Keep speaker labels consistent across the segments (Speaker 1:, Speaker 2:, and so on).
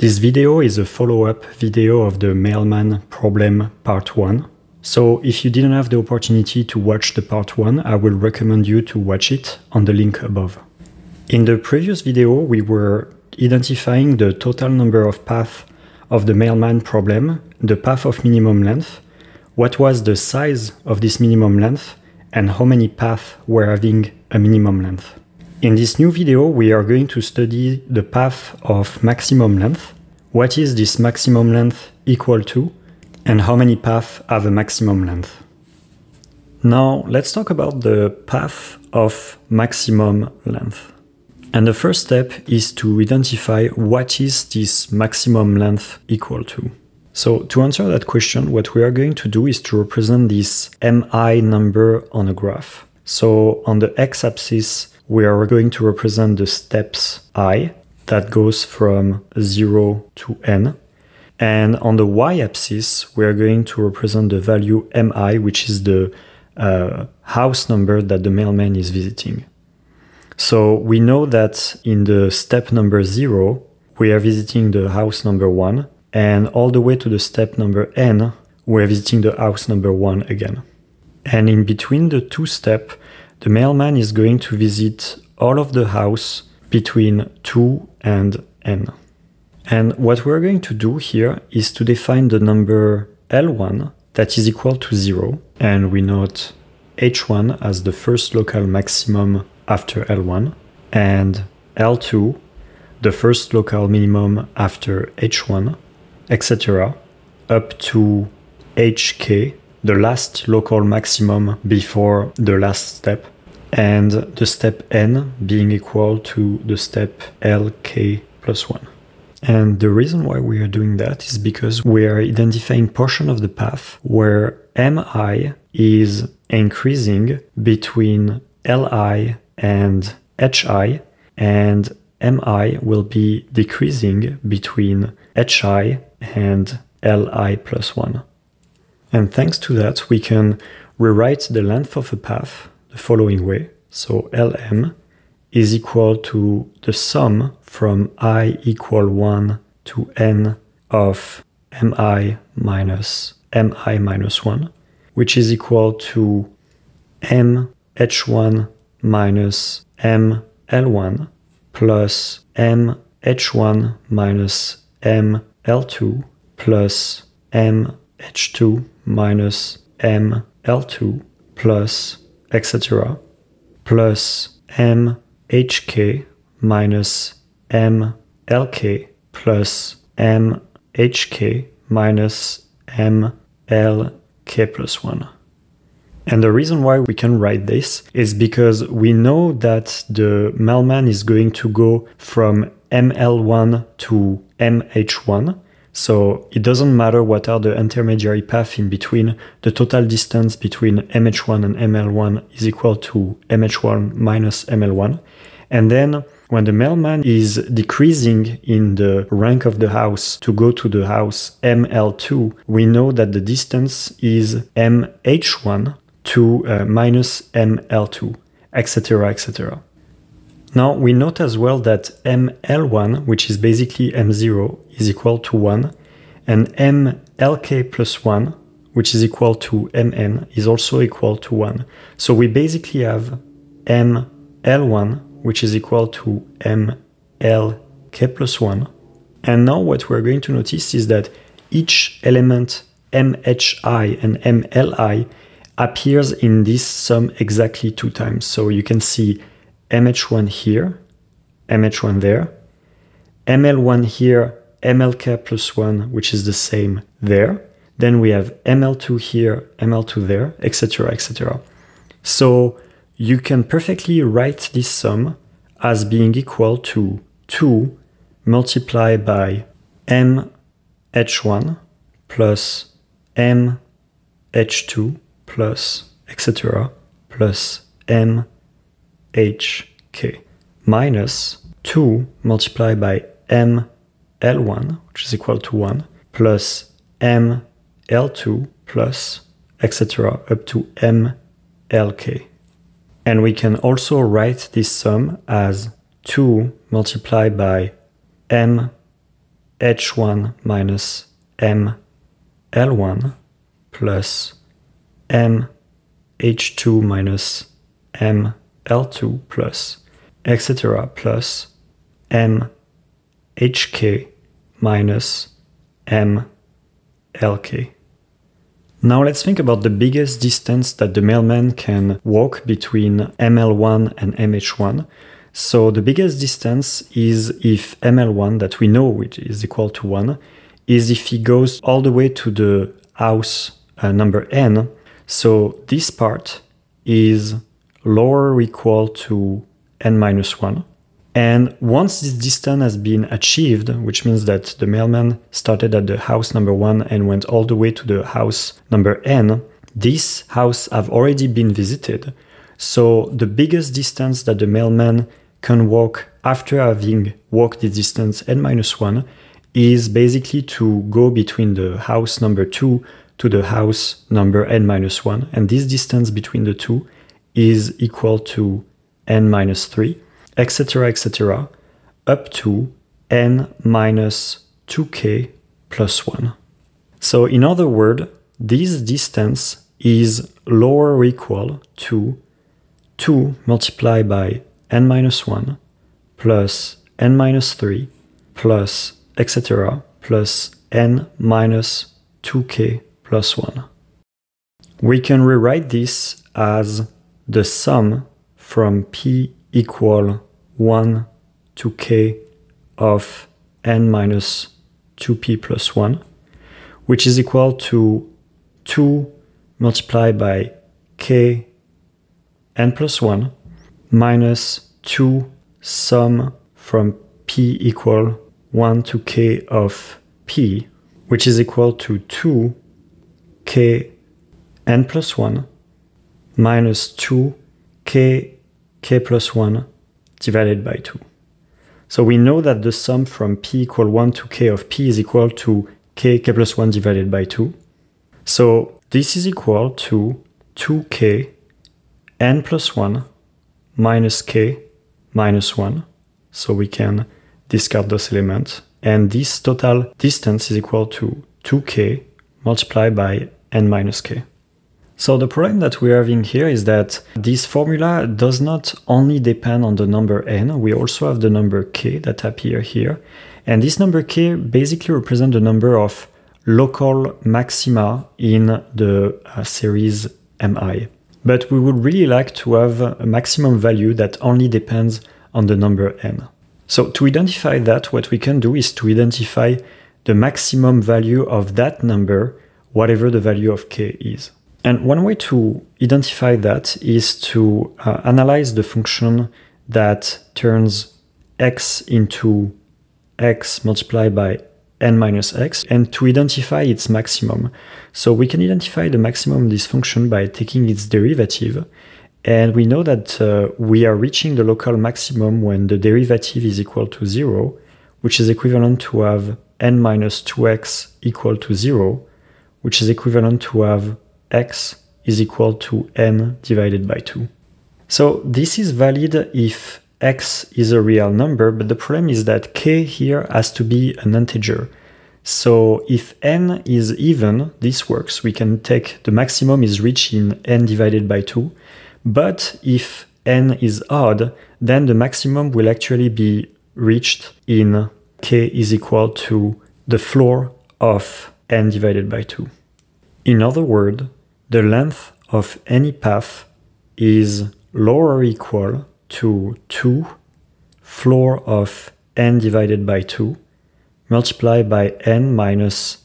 Speaker 1: This video is a follow-up video of the mailman problem part 1. So if you didn't have the opportunity to watch the part 1, I will recommend you to watch it on the link above. In the previous video, we were identifying the total number of paths of the mailman problem, the path of minimum length, what was the size of this minimum length, and how many paths were having a minimum length. In this new video, we are going to study the path of maximum length, what is this maximum length equal to, and how many paths have a maximum length. Now, let's talk about the path of maximum length. And the first step is to identify what is this maximum length equal to. So to answer that question, what we are going to do is to represent this mi number on a graph. So on the x-axis, we are going to represent the steps i that goes from 0 to n. And on the y-axis, we are going to represent the value mi, which is the uh, house number that the mailman is visiting. So we know that in the step number 0, we are visiting the house number 1, and all the way to the step number n, we are visiting the house number 1 again. And in between the two steps, the mailman is going to visit all of the house between 2 and n. And what we're going to do here is to define the number L1 that is equal to 0, and we note H1 as the first local maximum after L1, and L2 the first local minimum after H1, etc., up to HK the last local maximum before the last step, and the step n being equal to the step lk plus 1. And the reason why we are doing that is because we are identifying portion of the path where mi is increasing between li and hi, and mi will be decreasing between hi and li plus 1. And thanks to that, we can rewrite the length of a path the following way. So Lm is equal to the sum from i equal 1 to n of mi minus mi minus 1, which is equal to mh1 minus ml1 plus mh1 minus ml2 plus mh2 minus ml2 plus etc. plus mhk minus mlk plus mhk minus mlk plus 1. And the reason why we can write this is because we know that the mailman is going to go from ml1 to mh1 so it doesn't matter what are the intermediary paths in between. The total distance between mh1 and ml1 is equal to mh1 minus ml1. And then when the mailman is decreasing in the rank of the house to go to the house ml2, we know that the distance is mh1 to uh, minus ml2, etc., etc. Now we note as well that ml1, which is basically m0, is equal to 1, and mlk plus 1, which is equal to mn, is also equal to 1. So we basically have ml1, which is equal to mlk plus 1. And now what we're going to notice is that each element mhi and mli appears in this sum exactly two times. So you can see mh1 here, mh1 there, ml1 here, mlk plus 1, which is the same there. Then we have ml2 here, ml2 there, etc., etc. So you can perfectly write this sum as being equal to 2 multiplied by mh1 plus mh2 plus etc. plus m hk minus 2 multiplied by m L1, which is equal to 1, plus m L2 plus etc. up to m Lk. And we can also write this sum as 2 multiplied by m h1 minus m l1 plus m h2 minus m l2 plus etc plus m hk minus m lk. Now let's think about the biggest distance that the mailman can walk between ML1 and MH1. So the biggest distance is if ML1 that we know which is equal to 1 is if he goes all the way to the house uh, number n. So this part is lower equal to n minus 1. And once this distance has been achieved, which means that the mailman started at the house number one and went all the way to the house number n, this house have already been visited. So the biggest distance that the mailman can walk after having walked the distance n minus one is basically to go between the house number two to the house number n minus one. And this distance between the two is equal to n minus three etc., etc., up to n minus 2k plus 1. So in other words, this distance is lower or equal to 2 multiplied by n minus 1 plus n minus 3 plus etc. plus n minus 2k plus 1. We can rewrite this as the sum from p equal 1 to k of n minus 2p plus 1, which is equal to 2 multiplied by k n plus 1 minus 2 sum from p equal 1 to k of p, which is equal to 2 k n plus 1 minus 2 k k plus 1 divided by 2. So we know that the sum from p equal 1 to k of p is equal to k, k plus 1 divided by 2. So this is equal to 2k n plus 1 minus k minus 1. So we can discard those elements. And this total distance is equal to 2k multiplied by n minus k. So the problem that we're having here is that this formula does not only depend on the number n, we also have the number k that appear here. And this number k basically represents the number of local maxima in the uh, series mi. But we would really like to have a maximum value that only depends on the number n. So to identify that, what we can do is to identify the maximum value of that number, whatever the value of k is. And one way to identify that is to uh, analyze the function that turns x into x multiplied by n minus x and to identify its maximum. So we can identify the maximum of this function by taking its derivative. And we know that uh, we are reaching the local maximum when the derivative is equal to 0, which is equivalent to have n minus 2x equal to 0, which is equivalent to have x is equal to n divided by 2. So this is valid if x is a real number, but the problem is that k here has to be an integer. So if n is even, this works. We can take the maximum is reached in n divided by 2. But if n is odd, then the maximum will actually be reached in k is equal to the floor of n divided by 2. In other words, the length of any path is lower or equal to 2 floor of n divided by 2 multiplied by n minus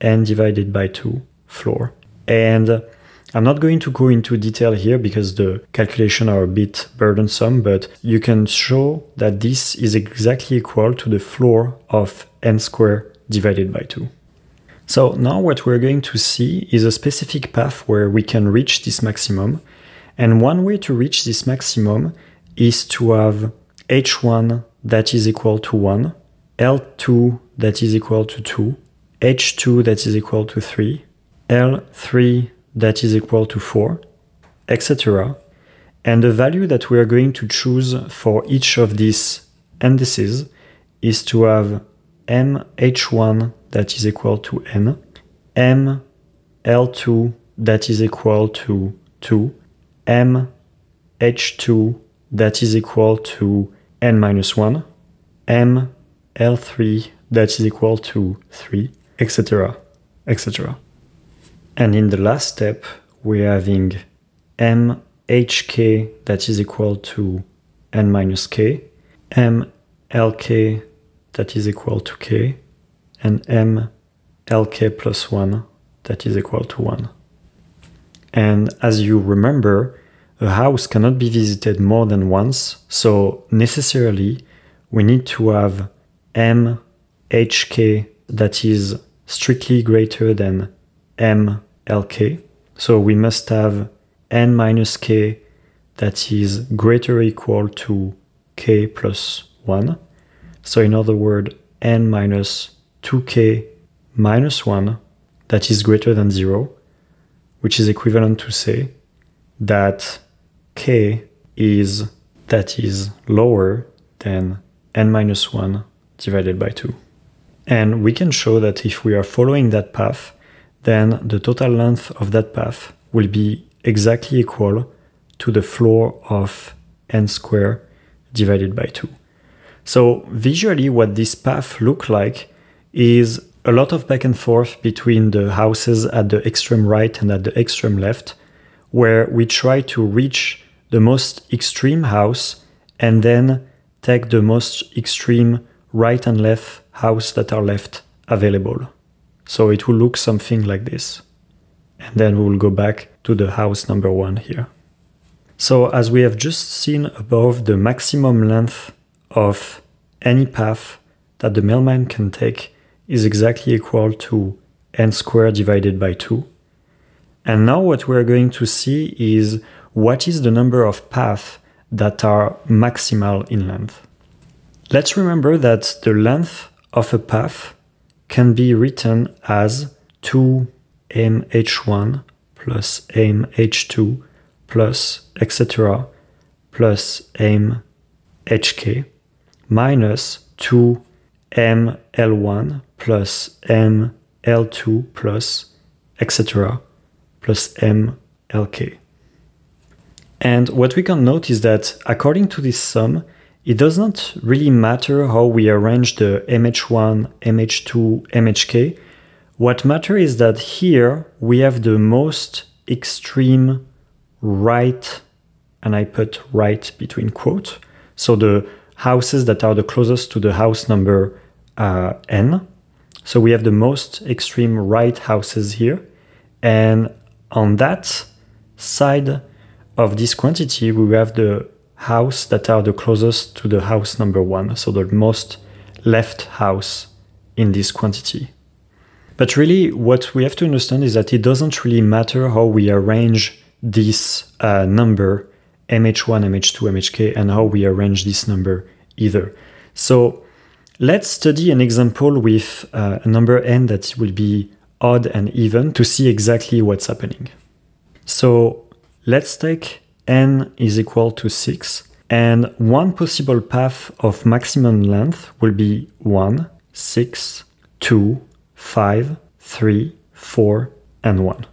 Speaker 1: n divided by 2 floor. And I'm not going to go into detail here because the calculations are a bit burdensome, but you can show that this is exactly equal to the floor of n squared divided by 2. So now what we're going to see is a specific path where we can reach this maximum. And one way to reach this maximum is to have h1 that is equal to 1, L2 that is equal to 2, H2 that is equal to 3, L3 that is equal to 4, etc. And the value that we are going to choose for each of these indices is to have m h1 that is equal to m, m L2 that is equal to 2, m h2 that is equal to n minus 1, m l3 that is equal to 3, etc., etc. And in the last step, we're having m hk that is equal to n minus k, m lk that is equal to k, and m lk plus 1 that is equal to 1. And as you remember, a house cannot be visited more than once, so necessarily we need to have m hk that is strictly greater than m lk. So we must have n minus k that is greater or equal to k plus 1. So in other words, n minus 2k minus 1 that is greater than 0, which is equivalent to say that k is that is lower than n minus 1 divided by 2. And we can show that if we are following that path, then the total length of that path will be exactly equal to the floor of n squared divided by 2. So visually what this path look like is a lot of back and forth between the houses at the extreme right and at the extreme left, where we try to reach the most extreme house and then take the most extreme right and left house that are left available. So it will look something like this. And then we will go back to the house number one here. So as we have just seen above, the maximum length of any path that the mailman can take is exactly equal to n squared divided by 2. And now what we're going to see is what is the number of paths that are maximal in length. Let's remember that the length of a path can be written as 2mh1 plus mh2 plus etc plus mhk minus 2ml1 plus ml2 plus etc plus mlk. And what we can note is that according to this sum, it does not really matter how we arrange the MH1, MH2, MHK. What matters is that here we have the most extreme right, and I put right between quote. So the houses that are the closest to the house number uh, n. So we have the most extreme right houses here. And on that side of this quantity, we have the house that are the closest to the house number one, so the most left house in this quantity. But really, what we have to understand is that it doesn't really matter how we arrange this uh, number mh1, mh2, mhk, and how we arrange this number either. So let's study an example with uh, a number n that will be odd and even to see exactly what's happening. So let's take n is equal to 6. And one possible path of maximum length will be 1, 6, 2, 5, 3, 4, and 1.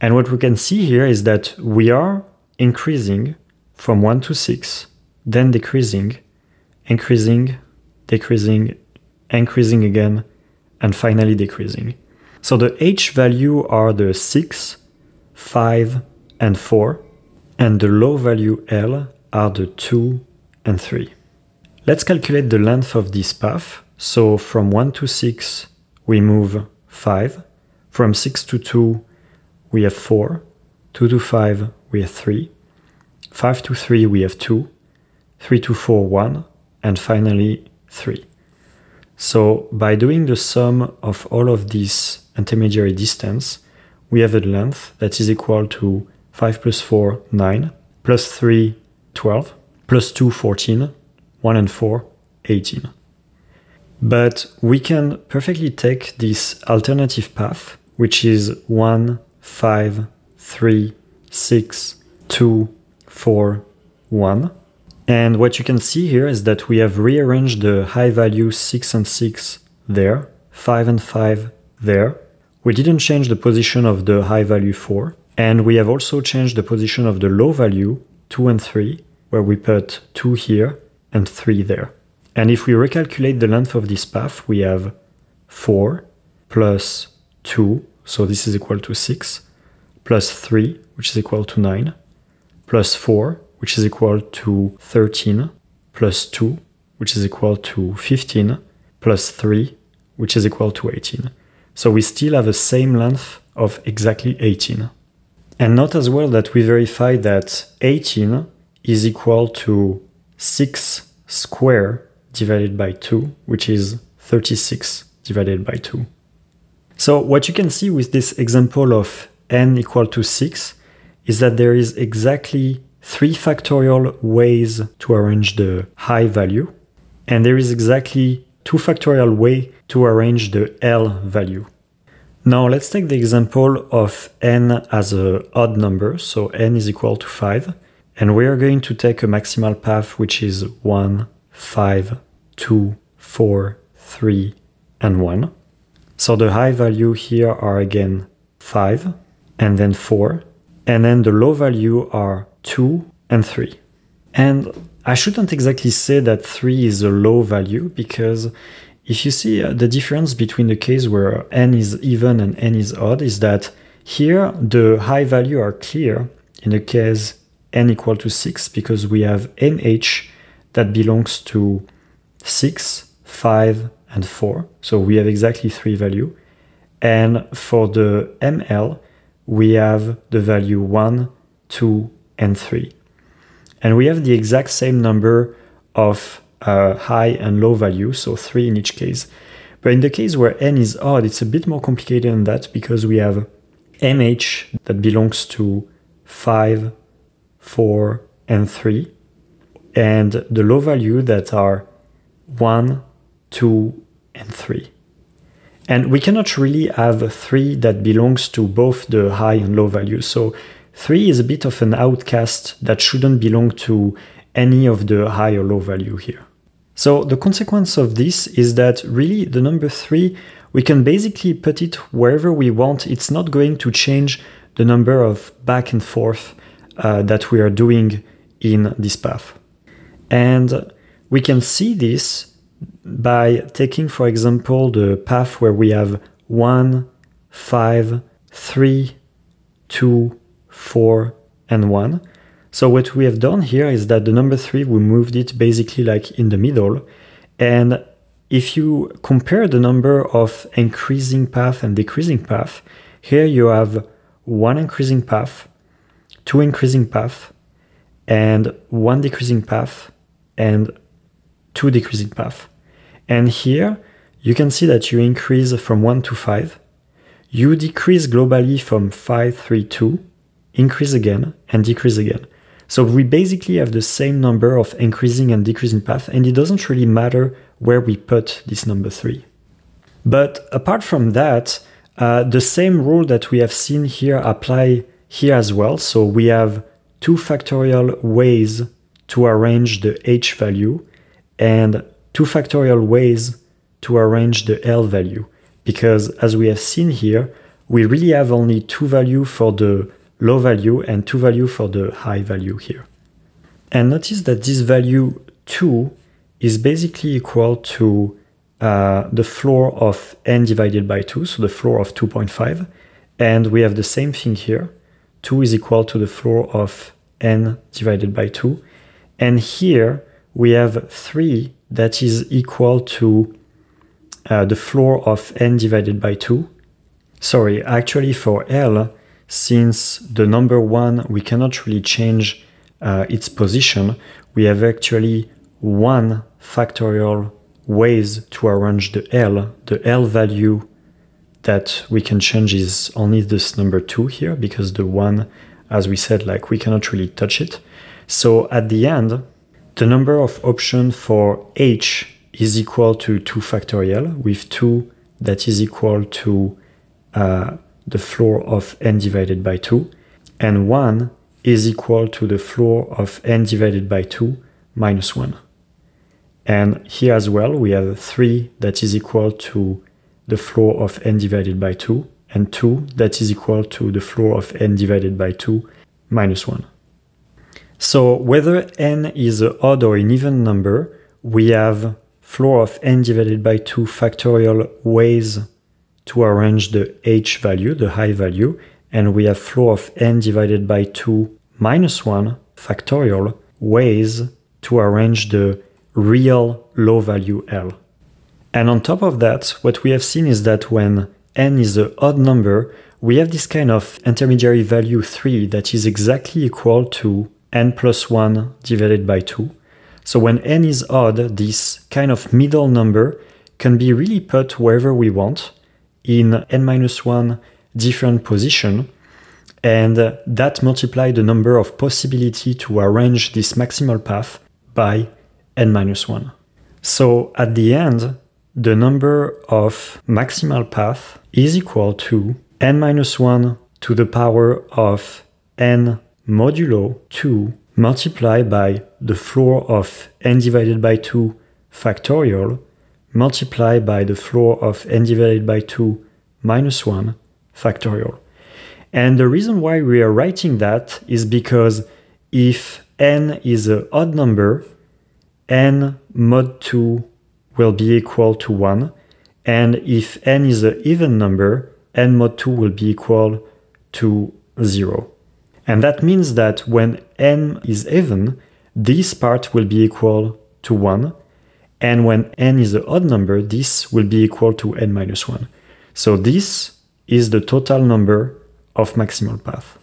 Speaker 1: And what we can see here is that we are increasing from 1 to 6, then decreasing, increasing, decreasing, increasing again, and finally decreasing. So the h value are the 6, 5, and 4, and the low value L are the 2 and 3. Let's calculate the length of this path. So from 1 to 6, we move 5. From 6 to 2, we have 4. 2 to 5, we have 3. 5 to 3, we have 2. 3 to 4, 1. And finally, 3. So by doing the sum of all of these intermediary distance, we have a length that is equal to 5 plus 4, 9, plus 3, 12, plus 2, 14, 1 and 4, 18. But we can perfectly take this alternative path, which is 1, 5, 3, 6, 2, 4, 1. And what you can see here is that we have rearranged the high value 6 and 6 there, 5 and 5 there. We didn't change the position of the high value 4. And we have also changed the position of the low value 2 and 3, where we put 2 here and 3 there. And if we recalculate the length of this path, we have 4 plus 2, so this is equal to 6, plus 3, which is equal to 9, plus 4, which is equal to 13, plus 2, which is equal to 15, plus 3, which is equal to 18. So we still have the same length of exactly 18. And note as well that we verify that 18 is equal to 6 square divided by 2, which is 36 divided by 2. So what you can see with this example of n equal to 6 is that there is exactly three factorial ways to arrange the high value, and there is exactly two factorial way to arrange the L value. Now let's take the example of n as an odd number, so n is equal to 5, and we are going to take a maximal path which is 1, 5, 2, 4, 3, and 1. So the high value here are again 5, and then 4, and then the low value are 2 and 3. And I shouldn't exactly say that 3 is a low value because if you see uh, the difference between the case where n is even and n is odd is that here the high value are clear in the case n equal to 6 because we have mh that belongs to 6, 5, and 4. So we have exactly three value. And for the ml, we have the value 1, 2, and 3. And we have the exact same number of uh, high and low value, so 3 in each case. But in the case where n is odd, it's a bit more complicated than that because we have mh that belongs to 5, 4, and 3, and the low value that are 1, 2, and 3. And we cannot really have 3 that belongs to both the high and low values. So 3 is a bit of an outcast that shouldn't belong to any of the high or low value here. So the consequence of this is that really the number 3, we can basically put it wherever we want. It's not going to change the number of back and forth uh, that we are doing in this path. And we can see this by taking, for example, the path where we have 1, 5, 3, 2, 4, and 1. So what we have done here is that the number 3, we moved it basically like in the middle. And if you compare the number of increasing path and decreasing path, here you have one increasing path, two increasing path, and one decreasing path, and two decreasing path. And here you can see that you increase from 1 to 5. You decrease globally from 5, 3, 2, increase again, and decrease again. So we basically have the same number of increasing and decreasing path, and it doesn't really matter where we put this number 3. But apart from that, uh, the same rule that we have seen here apply here as well. So we have two factorial ways to arrange the h value, and two factorial ways to arrange the L value. Because as we have seen here, we really have only two value for the low value and two value for the high value here. And notice that this value 2 is basically equal to uh, the floor of n divided by 2, so the floor of 2.5. And we have the same thing here. 2 is equal to the floor of n divided by 2. And here we have 3 that is equal to uh, the floor of n divided by 2. Sorry, actually for L, since the number 1, we cannot really change uh, its position, we have actually one factorial ways to arrange the L. The L value that we can change is only this number 2 here, because the 1, as we said, like we cannot really touch it. So at the end, the number of options for h is equal to 2 factorial, with 2 that is equal to uh, the floor of n divided by 2, and 1 is equal to the floor of n divided by 2 minus 1. And here as well, we have 3 that is equal to the floor of n divided by 2, and 2 that is equal to the floor of n divided by 2 minus 1. So whether n is an odd or an even number, we have floor of n divided by 2 factorial ways to arrange the h value, the high value, and we have floor of n divided by 2 minus 1 factorial ways to arrange the real low value L. And on top of that, what we have seen is that when n is an odd number, we have this kind of intermediary value 3 that is exactly equal to n plus 1 divided by 2. So when n is odd, this kind of middle number can be really put wherever we want in n minus 1 different position and that multiply the number of possibility to arrange this maximal path by n minus 1. So at the end, the number of maximal path is equal to n minus 1 to the power of n modulo 2 multiplied by the floor of n divided by 2 factorial multiplied by the floor of n divided by 2 minus 1 factorial. And the reason why we are writing that is because if n is an odd number, n mod 2 will be equal to 1. And if n is an even number, n mod 2 will be equal to 0. And that means that when n is even, this part will be equal to 1. And when n is an odd number, this will be equal to n minus 1. So this is the total number of maximal path.